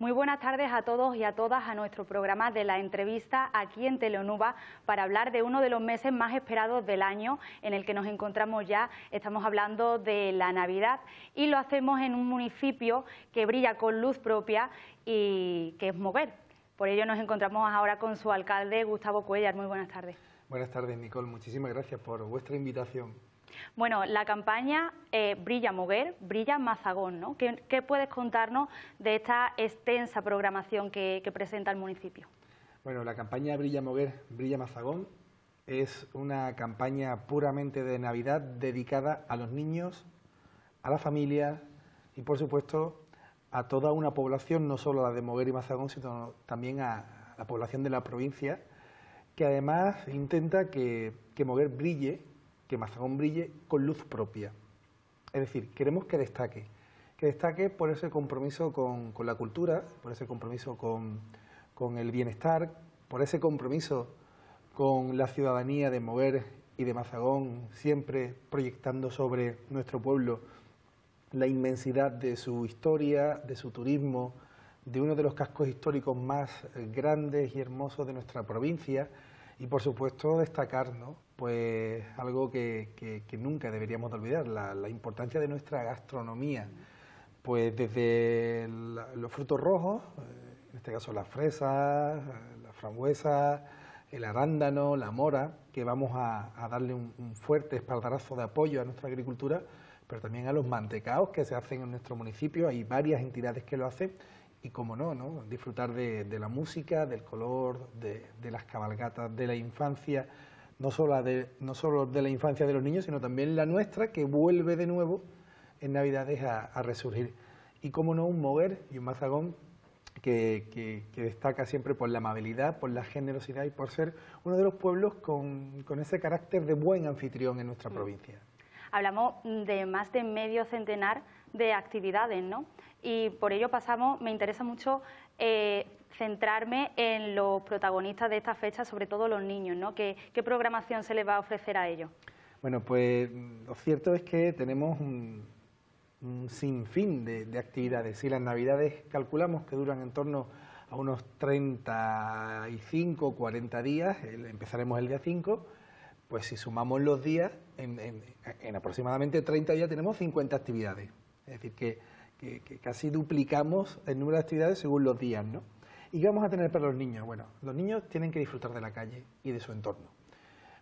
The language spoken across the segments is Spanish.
Muy buenas tardes a todos y a todas a nuestro programa de la entrevista aquí en Teleonuba para hablar de uno de los meses más esperados del año en el que nos encontramos ya. Estamos hablando de la Navidad y lo hacemos en un municipio que brilla con luz propia y que es Moguer. Por ello nos encontramos ahora con su alcalde Gustavo Cuellar. Muy buenas tardes. Buenas tardes, Nicole. Muchísimas gracias por vuestra invitación. Bueno, la campaña eh, Brilla Moguer, Brilla Mazagón, ¿no? ¿Qué, puedes contarnos de esta extensa programación que, presenta el municipio? Bueno, la campaña Brilla Moguer, Brilla Mazagón es una campaña puramente de Navidad dedicada a los niños, a la familia y, por supuesto, a toda una población, no solo la de Moguer y Mazagón, sino también a la población de la provincia, que además intenta que, que Moguer brille que Mazagón brille con luz propia. Es decir, queremos que destaque, que destaque por ese compromiso con, la cultura, por ese compromiso con, el bienestar, por ese compromiso con la ciudadanía de Mover y de Mazagón, siempre proyectando sobre nuestro pueblo la inmensidad de su historia, de su turismo, de uno de los cascos históricos más grandes y hermosos de nuestra provincia y por supuesto destacar pues algo que, nunca deberíamos olvidar, la, importancia de nuestra gastronomía, pues desde los frutos rojos, eh, en este caso las fresas, la frambuesa, el arándano, la mora, que vamos a, darle un, fuerte espaldarazo de apoyo a nuestra agricultura, pero también a los mantecaos que se hacen en nuestro municipio, hay varias entidades que lo hacen, y como no, ¿no? disfrutar de, la música, del color, de, las cabalgatas de la infancia, no solo, de, no solo de la infancia de los niños, sino también la nuestra, que vuelve de nuevo en Navidades a, resurgir. Y como no, un moguer y un mazagón que, destaca siempre por la amabilidad, por la generosidad y por ser uno de los pueblos con, con ese carácter de buen anfitrión en nuestra mm. provincia. Hablamos de más de medio centenar de actividades, ¿no? y por ello pasamos, me interesa mucho eh, centrarme en los protagonistas de esta fecha, sobre todo los niños, ¿no? ¿Qué, programación se les va a ofrecer a ellos? Bueno, pues lo cierto es que tenemos un, sinfín de, actividades. Si las navidades calculamos que duran en torno a unos 35 o 40 días, empezaremos el día 5, pues si sumamos los días, en, en aproximadamente 30 días tenemos 50 actividades. Es decir, que casi duplicamos el número de actividades según los días, ¿no? ¿Y qué vamos a tener para los niños? Bueno, los niños tienen que disfrutar de la calle y de su entorno.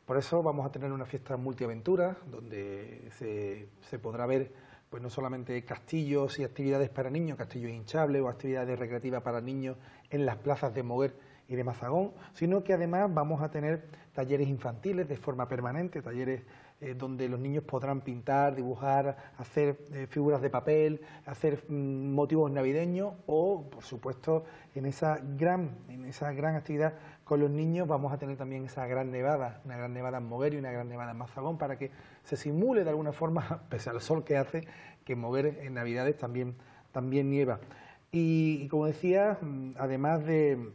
Por eso vamos a tener una fiesta multiaventura, donde se, se podrá ver pues no solamente castillos y actividades para niños, castillos hinchables o actividades recreativas para niños en las plazas de Moguer y de Mazagón, sino que además vamos a tener talleres infantiles de forma permanente, talleres eh, donde los niños podrán pintar, dibujar, hacer eh, figuras de papel, hacer mm, motivos navideños o, por supuesto, en esa gran, en esa gran actividad con los niños vamos a tener también esa gran nevada, una gran nevada en Moguer y una gran nevada en Mazagón para que se simule de alguna forma, pese al sol que hace, que Moguer en Navidades también, también nieva. Y, como decía, mm, además de,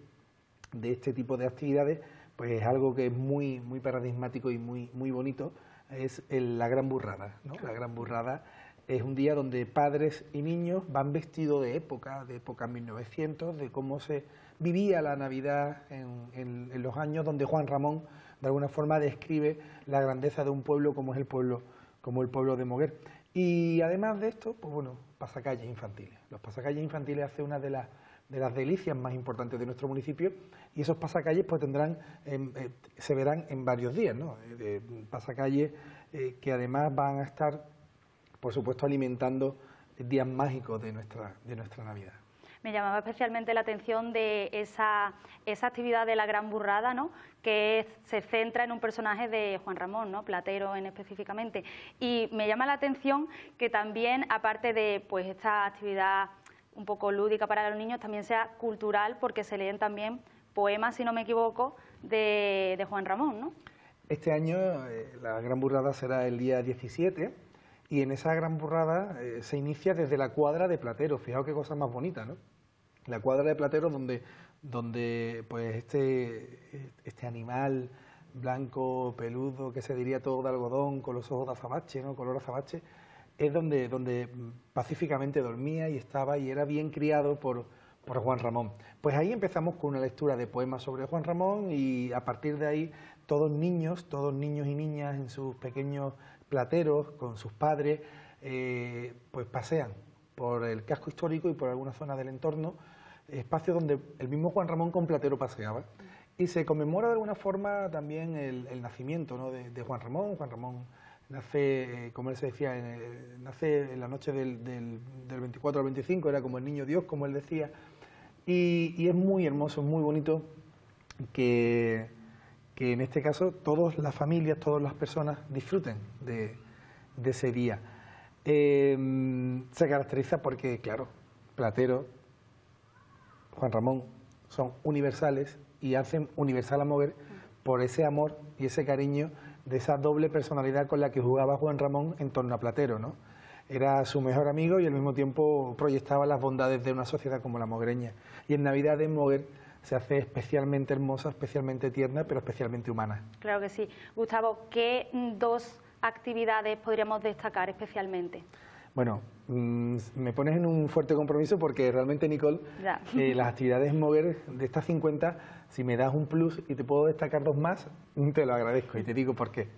de este tipo de actividades, pues es algo que es muy, muy paradigmático y muy, muy bonito, es la gran burrada. ¿no? La gran burrada es un día donde padres y niños van vestidos de época, de época 1900, de cómo se vivía la Navidad en, los años donde Juan Ramón de alguna forma describe la grandeza de un pueblo como es el pueblo, como el pueblo de Moguer. Y además de esto, pues bueno, pasacalles infantiles. Los pasacalles infantiles hace una de las de las delicias más importantes de nuestro municipio y esos pasacalles pues tendrán, em, eh, se verán en varios días, ¿no? Eh, pasacalles eh, que además van a estar, por supuesto, alimentando días mágicos de nuestra, de nuestra Navidad. Me llamaba especialmente la atención de esa, esa actividad de la gran burrada, ¿no? que se centra en un personaje de Juan Ramón, ¿no? Platero en específicamente. Y me llama la atención que también, aparte de pues esta actividad un poco lúdica para los niños, también sea cultural, porque se leen también poemas, si no me equivoco, de, Juan Ramón, ¿no? Este año eh, la Gran Burrada será el día 17 y en esa Gran Burrada eh, se inicia desde la cuadra de Platero. Fijaos qué cosa más bonita, ¿no? La cuadra de Platero donde, donde pues este, este animal blanco, peludo, que se diría todo de algodón, con los ojos de azabache, ¿no? color azabache, es donde, donde pacíficamente dormía y estaba y era bien criado por, por Juan Ramón. Pues ahí empezamos con una lectura de poemas sobre Juan Ramón y a partir de ahí todos niños, todos niños y niñas en sus pequeños plateros con sus padres, eh, pues pasean por el casco histórico y por alguna zona del entorno, espacio donde el mismo Juan Ramón con platero paseaba. Y se conmemora de alguna forma también el, nacimiento de, Juan Ramón. Juan Ramón nace, eh, como él se decía, nace en la noche del, del, 24 al 25, era como el niño Dios, como él decía. Y, es muy hermoso, muy bonito que, que, en este caso todas las familias, todas las personas disfruten de, ese día. Em, se caracteriza porque, claro, Platero, Juan Ramón, son universales y hacen universal a mover por ese amor y ese cariño de esa doble personalidad con la que jugaba Juan Ramón en torno a Platero, ¿no? Era su mejor amigo y al mismo tiempo proyectaba las bondades de una sociedad como la mogreña. Y en Navidad de Moguer se hace especialmente hermosa, especialmente tierna, pero especialmente humana. Claro que sí. Gustavo, ¿qué dos actividades podríamos destacar especialmente? Bueno, mm, me pones en un fuerte compromiso porque realmente, Nicole, eh, las actividades Mover de estas 50, si me das un plus y te puedo destacar dos más, te lo agradezco y te digo por qué.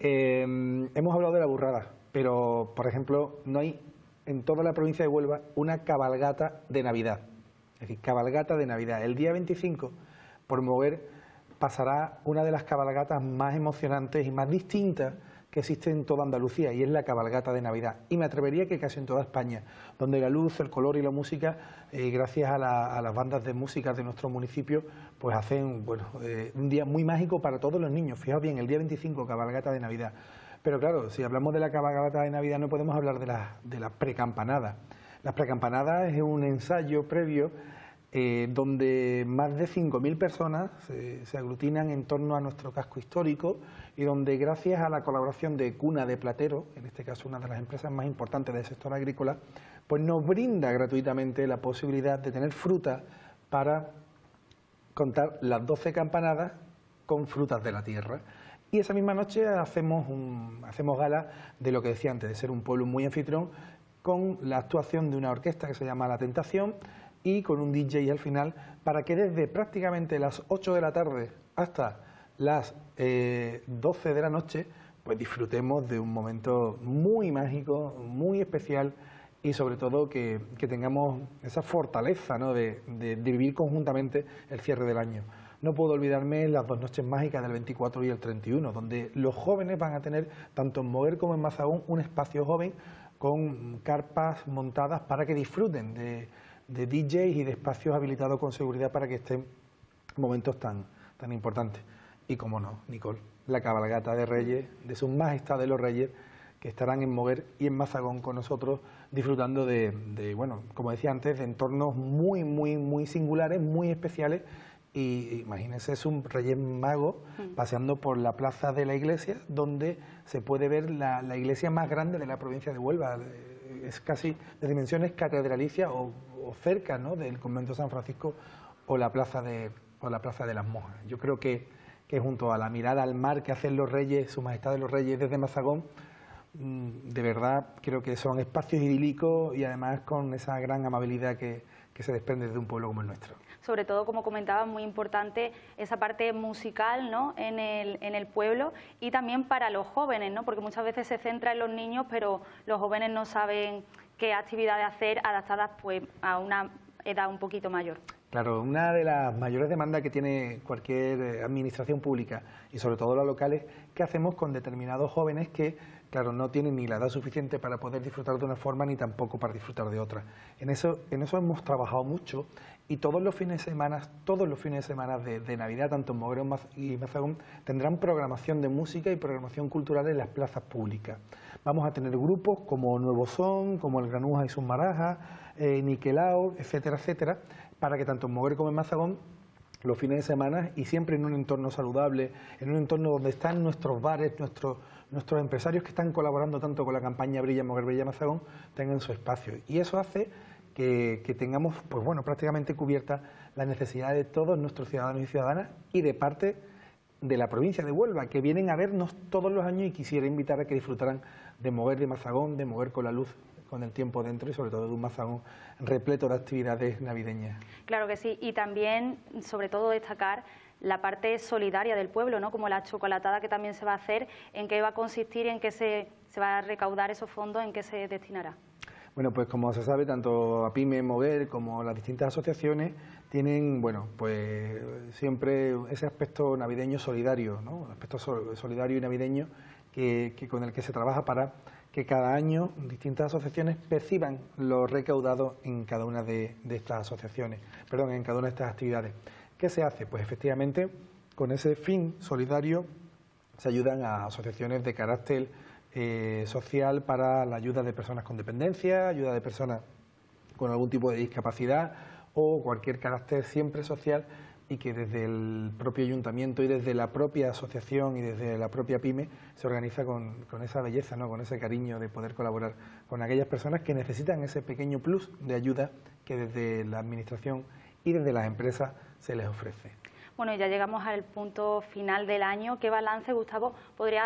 Em, hemos hablado de la burrada, pero, por ejemplo, no hay en toda la provincia de Huelva una cabalgata de Navidad. Es decir, cabalgata de Navidad. El día 25, por mover, pasará una de las cabalgatas más emocionantes y más distintas que existe en toda Andalucía y es la cabalgata de Navidad. Y me atrevería que casi en toda España, donde la luz, el color y la música, eh, gracias a, las bandas de música de nuestro municipio, pues hacen bueno, eh, un día muy mágico para todos los niños. Fijaos bien, el día 25, cabalgata de Navidad. Pero claro, si hablamos de la cabalgata de Navidad no podemos hablar de la, de la precampanada. La precampanada es un ensayo previo eh, donde más de 5.000 personas se aglutinan en torno a nuestro casco histórico y donde gracias a la colaboración de Cuna de Platero, en este caso una de las empresas más importantes del sector agrícola, pues nos brinda gratuitamente la posibilidad de tener fruta para contar las 12 campanadas con frutas de la tierra. Y esa misma noche hacemos, hacemos gala de lo que decía antes, de ser un pueblo muy anfitrión, con la actuación de una orquesta que se llama La Tentación y con un DJ al final, para que desde prácticamente las 8 de la tarde hasta las 12 eh, de la noche, pues disfrutemos de un momento muy mágico, muy especial y sobre todo que, tengamos esa fortaleza ¿no? de, vivir conjuntamente el cierre del año. No puedo olvidarme las dos noches mágicas del 24 y el 31, donde los jóvenes van a tener, tanto en Mover como en Mazagón, un espacio joven con carpas montadas para que disfruten de, de DJs y de espacios habilitados con seguridad para que estén momentos tan, tan importantes. Y como no, Nicole, la cabalgata de Reyes, de sus majestades los Reyes, que estarán en Moguer y en Mazagón con nosotros, disfrutando de, bueno, como decía antes, de entornos muy, muy, muy singulares, muy especiales. Y imagínense, es un Reyes Mago paseando por la plaza de la iglesia, donde se puede ver la, iglesia más grande de la provincia de Huelva. Es casi de dimensiones catedralicias o, cerca ¿no? del convento de San Francisco o la plaza de, o la plaza de las monjas. Yo creo que que junto a la mirada al mar que hacen los reyes, su majestad de los reyes desde Mazagón, mm, de verdad creo que son espacios idílicos y además con esa gran amabilidad que, se desprende de un pueblo como el nuestro. Sobre todo, como comentaba, muy importante esa parte musical ¿no? en, el, en el pueblo y también para los jóvenes, ¿no? porque muchas veces se centra en los niños, pero los jóvenes no saben qué actividades hacer adaptadas pues, a una edad un poquito mayor. Claro, una de las mayores demandas que tiene cualquier eh, administración pública y sobre todo las locales, ¿qué hacemos con determinados jóvenes que, claro, no tienen ni la edad suficiente para poder disfrutar de una forma ni tampoco para disfrutar de otra? En eso, en eso hemos trabajado mucho y todos los fines de semana, todos los fines de semana de, Navidad, tanto en Moverón y Mazagón, tendrán programación de música y programación cultural en las plazas públicas. Vamos a tener grupos como Nuevo Son, como el Granuja y sus Marajas, eh, Niquelao, etcétera, etcétera, para que tanto en Mover como en Mazagón los fines de semana y siempre en un entorno saludable, en un entorno donde están nuestros bares, nuestros, nuestros empresarios que están colaborando tanto con la campaña Brilla Mover Brilla Mazagón, tengan su espacio. Y eso hace que, tengamos, pues bueno, prácticamente cubierta la necesidad de todos nuestros ciudadanos y ciudadanas y de parte de la provincia de Huelva, que vienen a vernos todos los años y quisiera invitar a que disfrutaran de mover de Mazagón, de mover con la luz con el tiempo dentro y sobre todo de un mazagón repleto de actividades navideñas. Claro que sí, y también, sobre todo, destacar la parte solidaria del pueblo, ¿no? como la chocolatada que también se va a hacer, en qué va a consistir, en qué se, se va a recaudar esos fondos, en qué se destinará. Bueno, pues como se sabe, tanto APIME, Mover como las distintas asociaciones tienen, bueno, pues siempre ese aspecto navideño solidario, ¿no? Aspecto solidario y navideño que, con el que se trabaja para que cada año distintas asociaciones perciban lo recaudado en cada una de, estas asociaciones, perdón, en cada una de estas actividades. ¿Qué se hace? Pues efectivamente, con ese fin solidario se ayudan a asociaciones de carácter eh, social para la ayuda de personas con dependencia, ayuda de personas con algún tipo de discapacidad o cualquier carácter siempre social y que desde el propio ayuntamiento y desde la propia asociación y desde la propia pyme se organiza con, esa belleza, ¿no? con ese cariño de poder colaborar con aquellas personas que necesitan ese pequeño plus de ayuda que desde la administración y desde las empresas se les ofrece. Bueno, ya llegamos al punto final del año. ¿Qué balance, Gustavo, podría